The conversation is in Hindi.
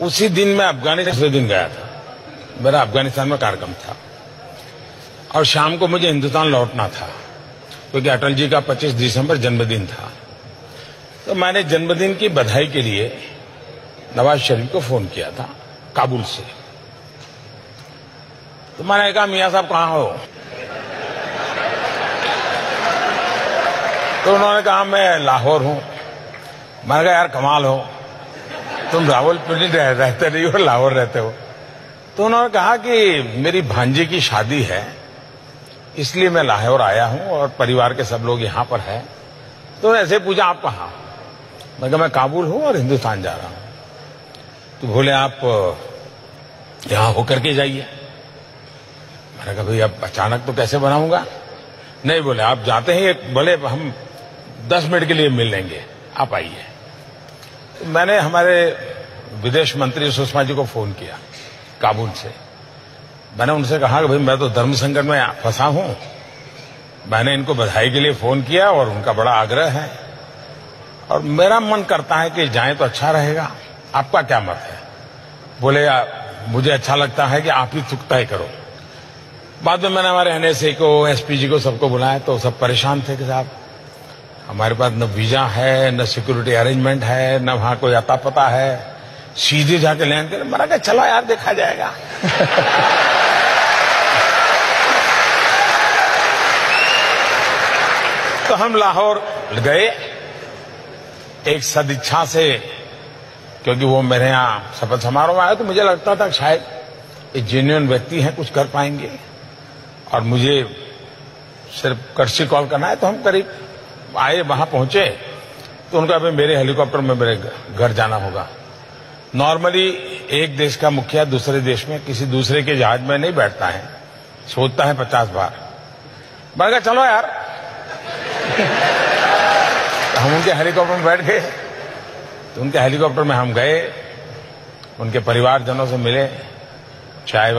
उसी दिन मैं अफ़गानिस्तान दिन गया था। मेरा अफ़गानिस्तान में कार्यक्रम था। और शाम को मुझे हिंदुस्तान लौटना था, क्योंकि अटल जी का 25 दिसंबर जन्मदिन था। तो मैंने जन्मदिन की बधाई के लिए नवाज़ शरीफ को फ़ोन किया था, काबुल से। तो मैंने कहा, मियाँ साहब, कहाँ हो? तो उन्होंने कहा, मैं लाहौर हूँ। मैंने कहा, यार, कमाल हो। तुम रावलपिंडी रह, रहते नहीं हो लाहौर रहते हो। तो उन्होंने कहा कि मेरी भांजी की शादी है इसलिए मैं लाहौर आया हूँ और परिवार के सब लोग यहाँ पर है। तो ऐसे पूछा आप कहा? मैं कहा मैं काबुल हूँ और हिंदुस्तान जा रहा हूँ। तो बोले आप यहाँ होकर के जाइए। मैंने कहा भाई अब अचानक तो कैसे बनाऊँगा? नहीं बोले आप जाते ही बोले हम दस मिनट के लिए मिल लेंगे। आप आइए। मैंने हमारे विदेश मंत्री सुषमा जी को फ़ोन किया, काबुल से। मैंने उनसे कहा कि भाई, मैं तो धर्म संकट में फंसा हूँ। मैंने इनको बधाई के लिए फ़ोन किया और उनका बड़ा आग्रह है। और मेरा मन करता है कि जाएँ तो अच्छा रहेगा। आपका क्या मत है? बोले मुझे अच्छा लगता है कि आप ही तय करो। बाद में मैंने हमारे एनएसए को एसपी जी को सबको बुलाया तो सब परेशान थे कि साहब। हमारे पास न वीज़ा है, न सिक्योरिटी अरेंजमेंट है, न वहाँ कोई अता पता है। सीधे जाके लैंड कर मरा कहा, चलो यार, देखा जाएगा। तो हम लाहौर गए, एक सदिच्छा से, क्योंकि वो मेरे यहाँ शपथ समारोह में आया तो मुझे लगता था शायद एक जेन्यून व्यक्ति हैं, कुछ कर पाएँगे। और मुझे सिर्फ़ कर्सी कॉल करना है तो हम करीब आए, वहाँ पहुँचे तो उनका अभी मेरे हेलीकॉप्टर में मेरे घर जाना होगा। नॉर्मली एक देश का मुखिया दूसरे देश में, किसी दूसरे के जहाज़ में नहीं बैठता है। सोचता है पचास बार। मैंने कहा, चलो यार। हम उनके हेलीकॉप्टर में बैठ गए। तो उनके हेलीकॉप्टर में हम गए, उनके परिवारजनों से मिले, चाय